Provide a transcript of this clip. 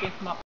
give up.